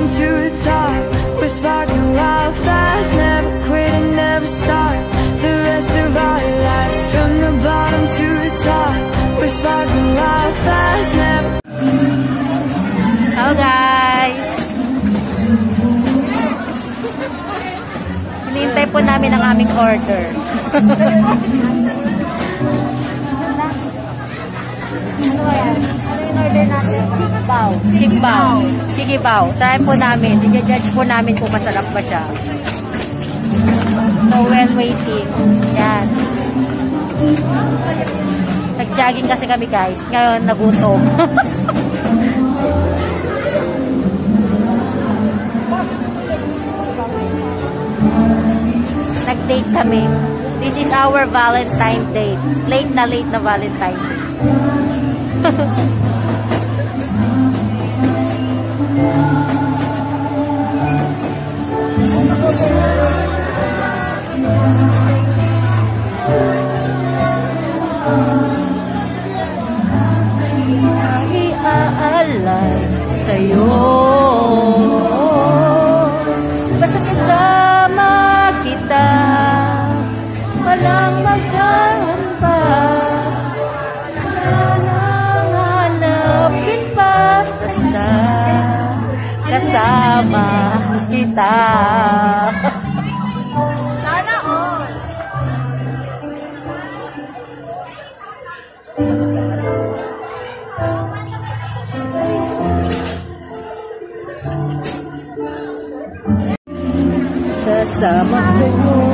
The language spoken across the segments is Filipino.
bottom to the top We're sparking wild fast Never quit and never stop The rest of our lives From the bottom to the top We're sparking wild fast Never Hello guys! Hinihintay po namin ang aming order. Chikbaw. Chikbaw. Chikbaw. Try po namin. Dija-judge po namin kung masarap ba siya. So, well waiting. Yan. Nag-jogging kasi kami guys. Ngayon, nagutom. Nag-date kami. This is our Valentine date. Late na late na Valentine Day. 啊。Kasama kita Sana all. Kasama ko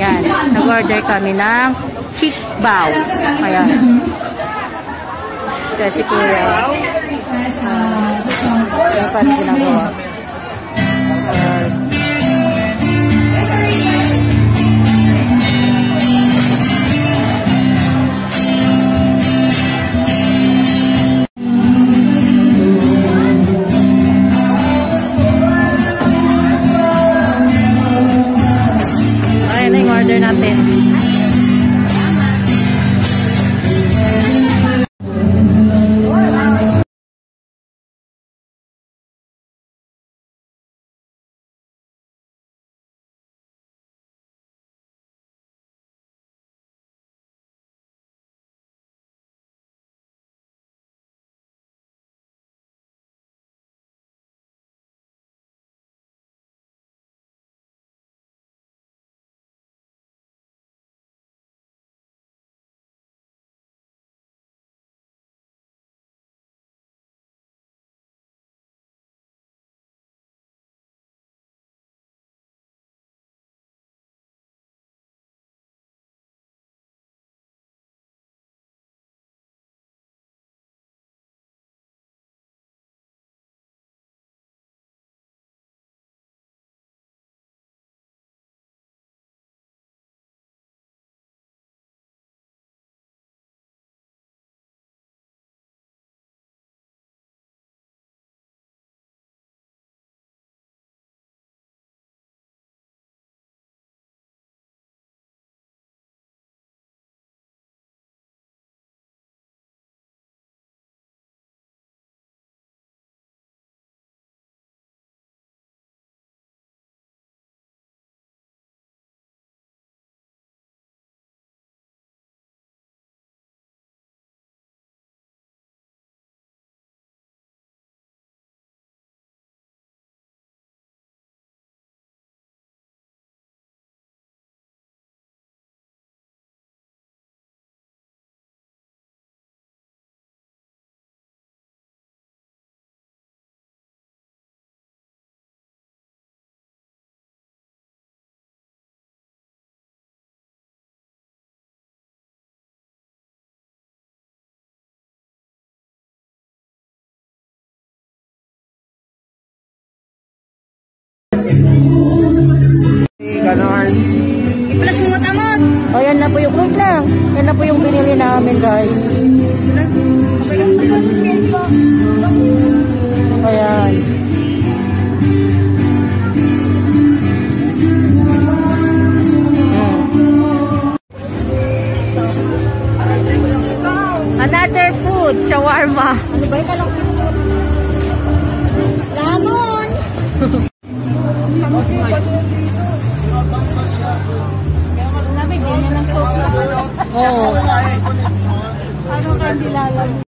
Yan, nag-order kami ng chick bao. Ayan. Kasi kuya. Yan pa rin ginagawa. Natin. Ganon. I-flash mo tamot. O, yan na po yung, wait lang. Yan na po yung binili namin, guys. Ayan. Lamig, ganyan ang soap lang. Oo. Ano kang dilalag?